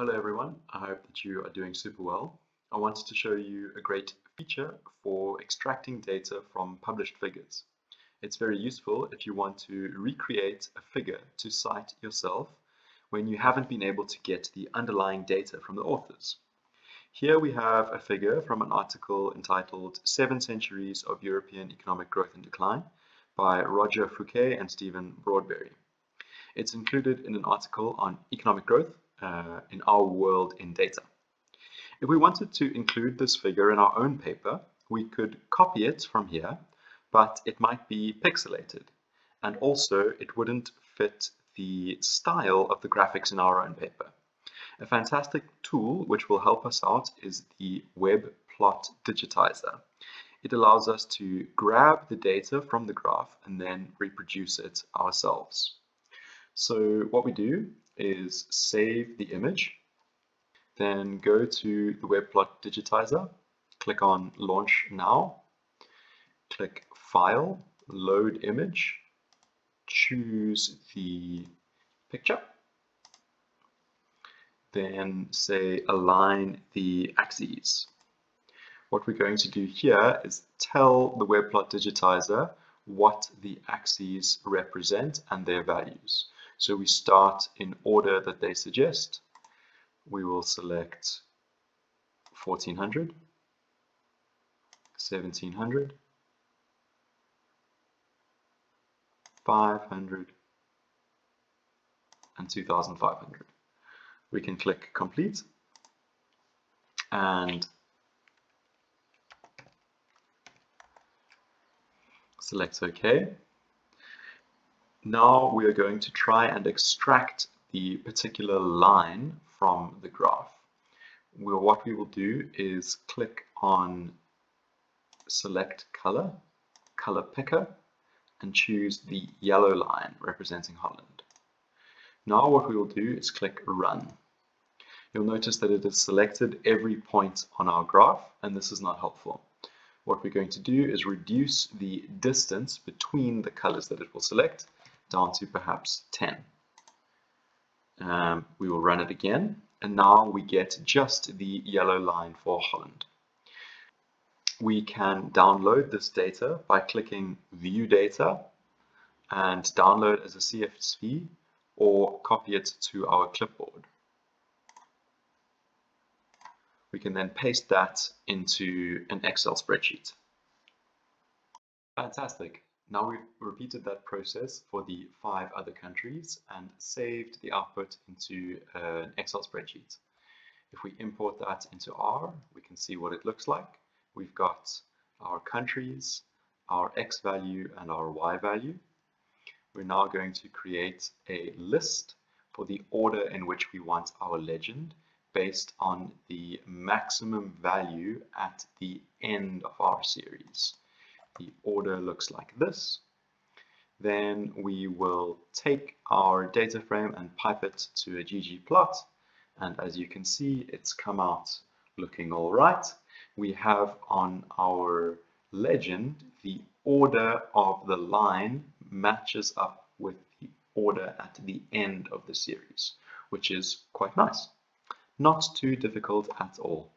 Hello everyone, I hope that you are doing super well. I wanted to show you a great feature for extracting data from published figures. It's very useful if you want to recreate a figure to cite yourself when you haven't been able to get the underlying data from the authors. Here we have a figure from an article entitled Seven Centuries of European Economic Growth and Decline by Roger Fouquet and Stephen Broadberry. It's included in an article on economic growth uh, in our world in data. If we wanted to include this figure in our own paper, we could copy it from here, but it might be pixelated. And also it wouldn't fit the style of the graphics in our own paper. A fantastic tool which will help us out is the Web Plot Digitizer. It allows us to grab the data from the graph and then reproduce it ourselves. So what we do is save the image, then go to the WebPlot digitizer, click on Launch Now, click File, Load Image, choose the picture, then say align the axes. What we're going to do here is tell the WebPlot digitizer what the axes represent and their values. So we start in order that they suggest. We will select 1400, 1700, 500, and 2500. We can click complete and select OK. Now we are going to try and extract the particular line from the graph. What we will do is click on select color, color picker, and choose the yellow line representing Holland. Now what we will do is click run. You'll notice that it has selected every point on our graph and this is not helpful. What we're going to do is reduce the distance between the colors that it will select down to perhaps 10. Um, we will run it again, and now we get just the yellow line for Holland. We can download this data by clicking View Data and download as a CSV or copy it to our clipboard. We can then paste that into an Excel spreadsheet. Fantastic. Now we've repeated that process for the five other countries and saved the output into uh, an Excel spreadsheet. If we import that into R, we can see what it looks like. We've got our countries, our X value and our Y value. We're now going to create a list for the order in which we want our legend based on the maximum value at the end of our series the order looks like this. Then we will take our data frame and pipe it to a ggplot. And as you can see, it's come out looking all right. We have on our legend, the order of the line matches up with the order at the end of the series, which is quite nice. Not too difficult at all.